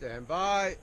Stand by.